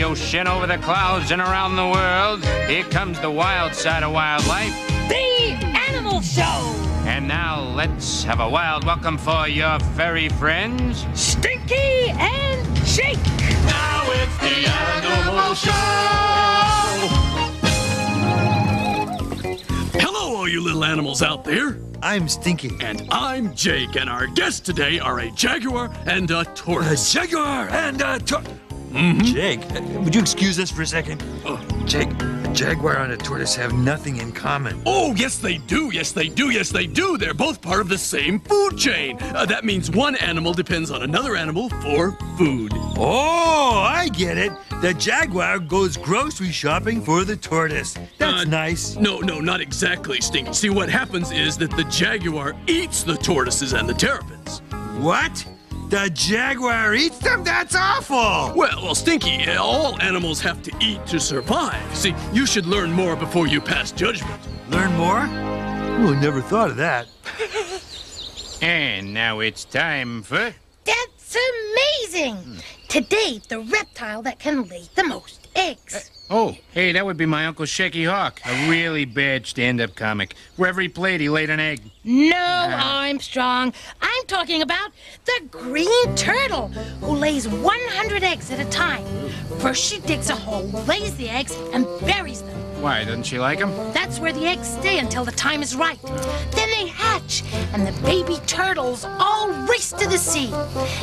ocean, over the clouds, and around the world. Here comes the wild side of wildlife. The Animal Show! And now let's have a wild welcome for your furry friends. Stinky and Jake! Now it's the Animal Show! Hello, all you little animals out there. I'm Stinky. And I'm Jake, and our guests today are a jaguar and a tortoise. A jaguar and a tor- Jake, uh, would you excuse us for a second? Oh. Jake, a jaguar and a tortoise have nothing in common. Oh, yes, they do. Yes, they do. Yes, they do. They're both part of the same food chain. Uh, that means one animal depends on another animal for food. Oh, I get it. The jaguar goes grocery shopping for the tortoise. That's Uh, nice. No, no, not exactly, Stinky. See, what happens is that the jaguar eats the tortoises and the terrapins. What? The jaguar eats them? That's awful. Well, well, Stinky, uh, all animals have to eat to survive. See, you should learn more before you pass judgment. Learn more? Oh, never thought of that. And now it's time for. That's amazing! Today, the reptile that can lay the most eggs. Uh, oh, hey, that would be my Uncle Shecky Hawk, a really bad stand up comic. Wherever he played, he laid an egg. No, Armstrong. I'm talking about the green turtle, who lays 100 eggs at a time. First, she digs a hole, lays the eggs, and buries them. Why, doesn't she like him? That's where the eggs stay until the time is right. They hatch, and the baby turtles all race to the sea.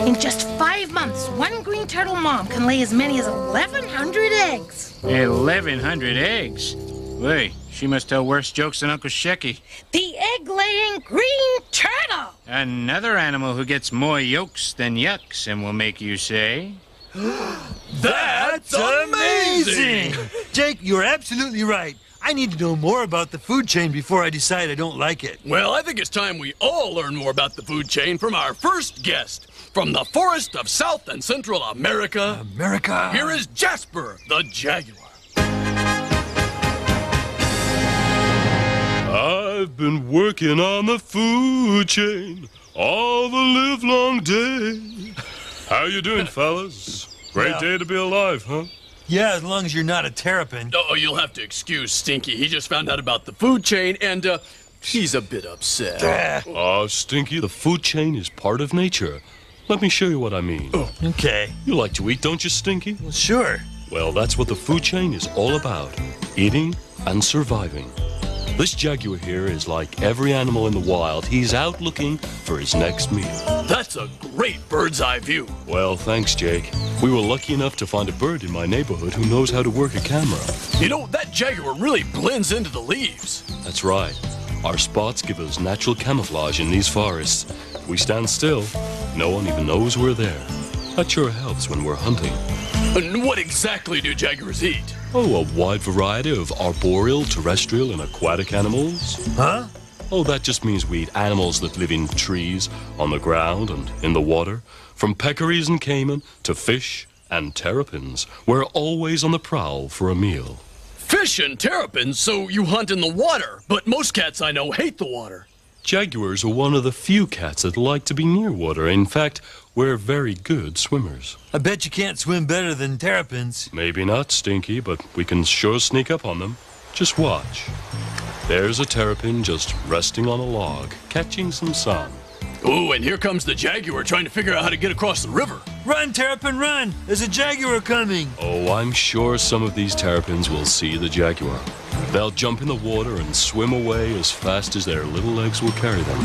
In just five months, one green turtle mom can lay as many as 1,100 eggs. 1,100 eggs. Wait, she must tell worse jokes than Uncle Shecky. The egg-laying green turtle. Another animal who gets more yolks than yucks and will make you say. That's amazing! Jake, you're absolutely right. I need to know more about the food chain before I decide I don't like it. Well, I think it's time we all learn more about the food chain from our first guest. From the forest of South and Central America, America. here is Jasper the Jaguar. I've been working on the food chain all the livelong day. How you doing, fellas? Great Yeah. day to be alive, huh? Yeah, as long as you're not a terrapin. Oh, you'll have to excuse Stinky. He just found out about the food chain and, uh, he's a bit upset. Ah, Ah, Stinky, the food chain is part of nature. Let me show you what I mean. okay. You like to eat, don't you, Stinky? Well, sure. Well, that's what the food chain is all about eating and surviving. This jaguar here is like every animal in the wild. He's out looking for his next meal. That's a great bird's eye view. Well, thanks, Jake. We were lucky enough to find a bird in my neighborhood who knows how to work a camera. You know, that jaguar really blends into the leaves. That's right. Our spots give us natural camouflage in these forests. If we stand still, no one even knows we're there. That sure helps when we're hunting. And what exactly do jaguars eat? Oh, a wide variety of arboreal, terrestrial, and aquatic animals. Huh? Oh, that just means we eat animals that live in trees, on the ground, and in the water. From peccaries and caiman to fish and terrapins. We're always on the prowl for a meal. Fish and terrapins, so you hunt in the water. But most cats I know hate the water. Jaguars are one of the few cats that like to be near water. In fact, we're very good swimmers. I bet you can't swim better than terrapins. Maybe not stinky, but we can sure sneak up on them. Just watch. There's a terrapin just resting on a log, catching some sun. Ooh, and here comes the jaguar trying to figure out how to get across the river. Run, terrapin, run! There's a jaguar coming. Oh, I'm sure some of these terrapins will see the jaguar. They'll jump in the water and swim away as fast as their little legs will carry them.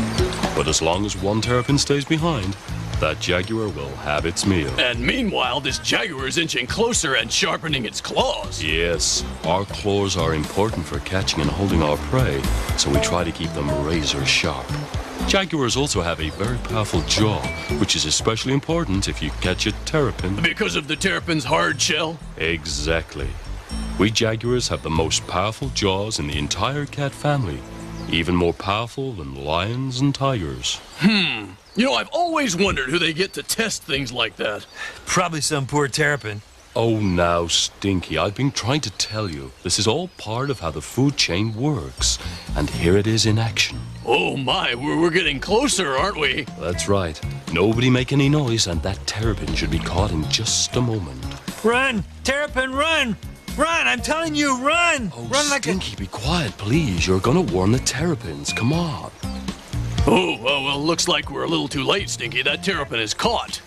But as long as one terrapin stays behind, that jaguar will have its meal. And meanwhile, this jaguar is inching closer and sharpening its claws. Yes, our claws are important for catching and holding our prey, so we try to keep them razor sharp. Jaguars also have a very powerful jaw, which is especially important if you catch a terrapin. Because of the terrapin's hard shell? Exactly. We jaguars have the most powerful jaws in the entire cat family, even more powerful than lions and tigers. Hmm. You know, I've always wondered who they get to test things like that. Probably some poor terrapin. Oh, now, Stinky, I've been trying to tell you. This is all part of how the food chain works. And here it is in action. Oh my, we're, we're getting closer, aren't we? That's right. Nobody make any noise, and that terrapin should be caught in just a moment. Run, Terrapin, run! Run! I'm telling you, run! Oh, run like a. Stinky, be quiet, please. You're gonna warn the terrapins. Come on. Oh, well, well, looks like we're a little too late, Stinky. That terrapin is caught.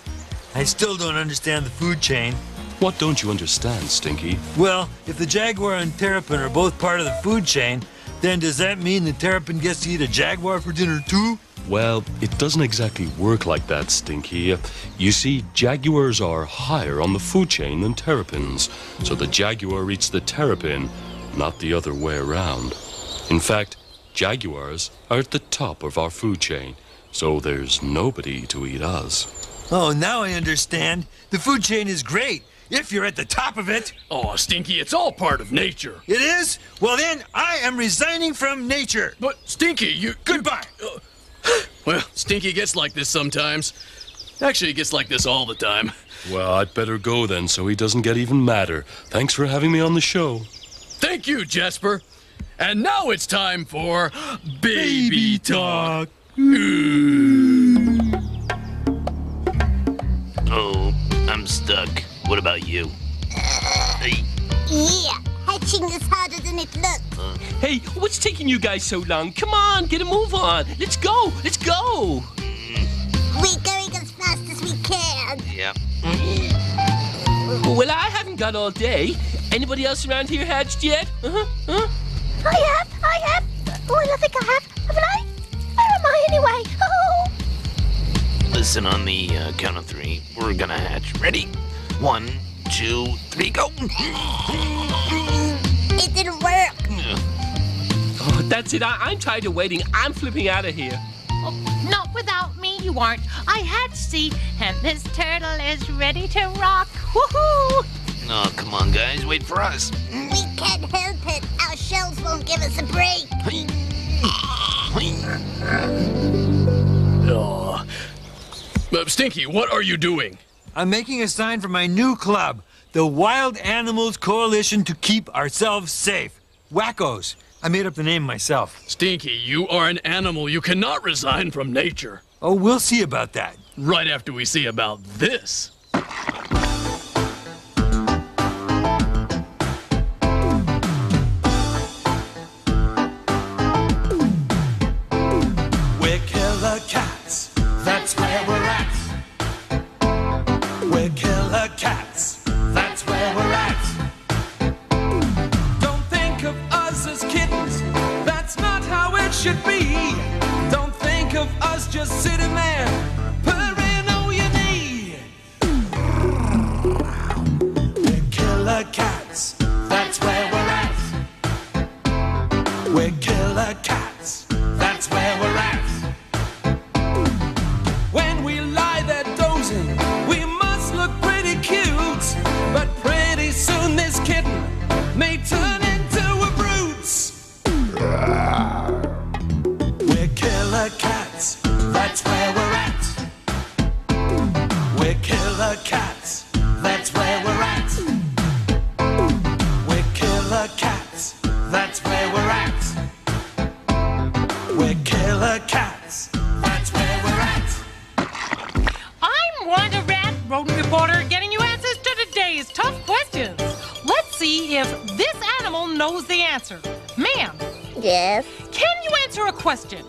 I still don't understand the food chain. What don't you understand, Stinky? Well, if the jaguar and terrapin are both part of the food chain, then does that mean the terrapin gets to eat a jaguar for dinner too? Well, it doesn't exactly work like that, Stinky. Uh, You see, jaguars are higher on the food chain than terrapins, so the jaguar eats the terrapin, not the other way around. In fact, jaguars are at the top of our food chain, so there's nobody to eat us. Oh, now I understand. The food chain is great if you're at the top of it. Oh, Stinky, it's all part of nature. It is? Well, then I am resigning from nature. But, Stinky, you. Goodbye. Well, Stinky gets like this sometimes. Actually, he gets like this all the time. Well, I'd better go then so he doesn't get even madder. Thanks for having me on the show. Thank you, Jasper. And now it's time for Baby Talk. Oh, I'm stuck. What about you? Hey, Yeah, hatching is harder than it looks. Hey, what's taking you guys so long? Come on, get a move on. Let's go, let's go. We're going as fast as we can. yeah. Well, I haven't got all day. Anybody else around here hatched yet? Uh-huh, huh? I have, I have. Well, I think I have. Haven't I? Where am I anyway? Oh, Listen, on the uh, count of three, we're gonna hatch. Ready? One, two, three, go. it didn't work. Oh, that's it. I- I'm tired of waiting. I'm flipping out of here. Oh, not without me, you aren't. I had to see, and this turtle is ready to rock. Woohoo! Oh, come on, guys, wait for us. We can't help it. Our shells won't give us a break. Oh. Uh, Stinky, what are you doing? I'm making a sign for my new club, the Wild Animals Coalition to Keep Ourselves Safe. Wackos. I made up the name myself. Stinky, you are an animal. You cannot resign from nature. Oh, we'll see about that. Right after we see about this. Killer cats, that's where we're at. We're killer cats, that's where we're at. We're killer cats, that's where we're at. I'm Wanda Rat, rodent reporter, getting you answers to today's tough questions. Let's see if this animal knows the answer. Ma'am, Yes. can you answer a question?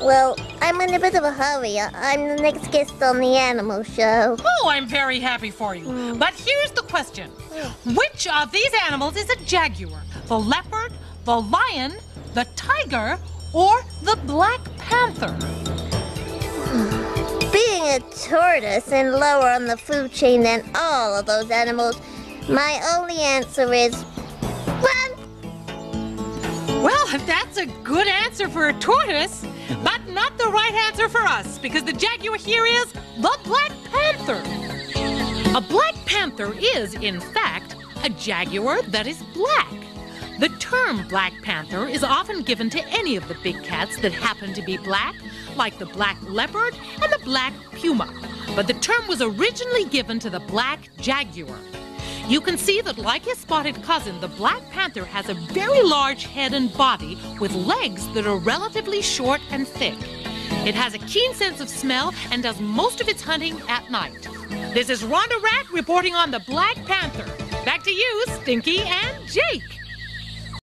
Well, I'm in a bit of a hurry. I'm the next guest on the animal show. Oh, I'm very happy for you. Hmm. But here's the question Which of these animals is a jaguar? The leopard, the lion, the tiger, or the black panther? Hmm. Being a tortoise and lower on the food chain than all of those animals, my only answer is run. Well, if that's a good answer for a tortoise, but not the right answer for us because the jaguar here is the black panther. A black panther is, in fact, a jaguar that is black. The term black panther is often given to any of the big cats that happen to be black, like the black leopard and the black puma. But the term was originally given to the black jaguar. You can see that, like his spotted cousin, the black panther has a very large head and body with legs that are relatively short and thick. It has a keen sense of smell and does most of its hunting at night. This is Rhonda Rat reporting on the Black Panther. Back to you, Stinky and Jake.